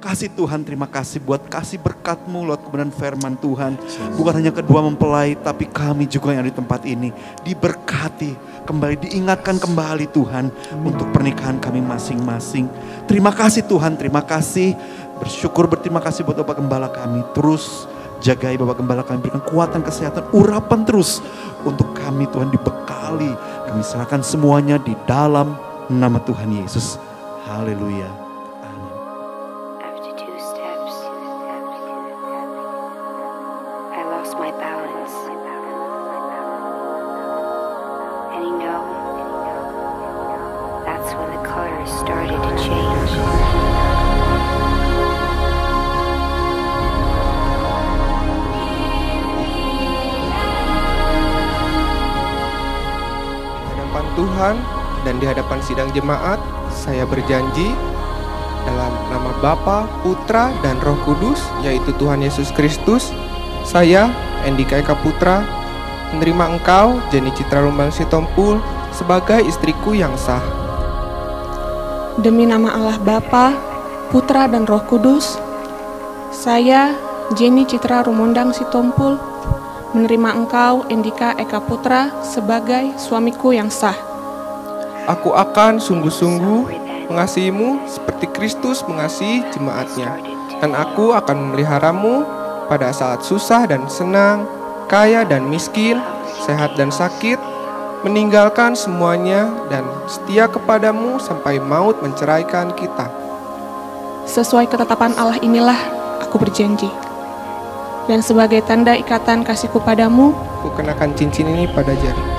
kasih Tuhan, terima kasih buat kasih berkat-Mu lewat kebenaran firman Tuhan. Bukan hanya kedua mempelai, tapi kami juga yang ada di tempat ini. Diberkati, kembali diingatkan kembali Tuhan untuk pernikahan kami masing-masing. Terima kasih Tuhan, terima kasih. Bersyukur berterima kasih buat Bapak Gembala kami. Terus jagai Bapak Gembala kami, berikan kuatan, kesehatan, urapan terus untuk kami Tuhan dibekali. Kami serahkan semuanya di dalam nama Tuhan Yesus. Haleluya. Lost my balance. And you know, that's when the colors started to change. Di hadapan Tuhan dan di hadapan sidang jemaat, saya berjanji dalam nama Bapa, Putra, dan Roh Kudus, yaitu Tuhan Yesus Kristus, saya, Endika Eka Putra, menerima engkau, Jenny Citra Lumbang Sitompul, sebagai istriku yang sah. Demi nama Allah Bapa, Putra dan Roh Kudus, saya, Jenny Citra Rumondang Sitompul, menerima engkau, Endika Eka Putra, sebagai suamiku yang sah. Aku akan sungguh-sungguh mengasihimu seperti Kristus mengasihi jemaatnya. Dan aku akan memeliharamu pada saat susah dan senang, kaya dan miskin, sehat dan sakit, meninggalkan semuanya dan setia kepadamu sampai maut menceraikan kita. Sesuai ketetapan Allah inilah aku berjanji. Dan sebagai tanda ikatan kasihku padamu, Aku kenakan cincin ini pada jari.